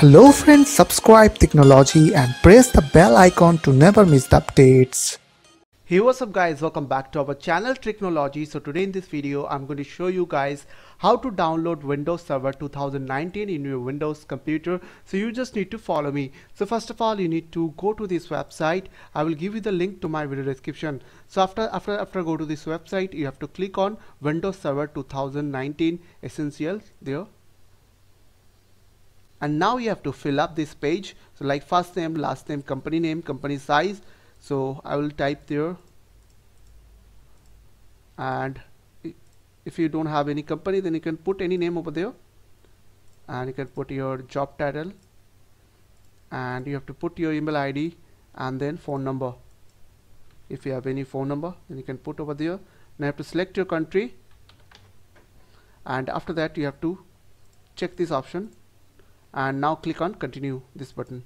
Hello friends, subscribe Tricknology and press the bell icon to never miss the updates. Hey what's up guys welcome back to our channel Tricknology. So today in this video I'm going to show you guys how to download Windows Server 2019 in your Windows computer. So you just need to follow me. So first of all you need to go to this website. I will give you the link to my video description. So after after after go to this website you have to click on Windows Server 2019 Essentials there and now you have to fill up this page. So like first name last name company name company size. So I will type there. And if you don't have any company then you can put any name over there. And you can put your job title. And you have to put your email ID and then phone number. If you have any phone number then you can put over there. Now you have to select your country. And after that you have to check this option and now click on continue this button.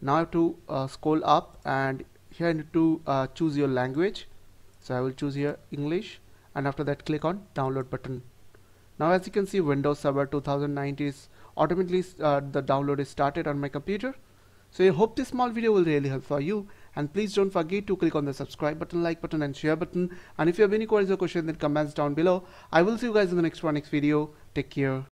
Now I have to uh, scroll up and here I need to uh, choose your language. So I will choose here English and after that click on download button. Now as you can see Windows Server 2019 is automatically uh, the download is started on my computer. So I hope this small video will really help for you. And please don't forget to click on the subscribe button like button and share button. And if you have any queries or questions then comments down below. I will see you guys in the next one next video. Take care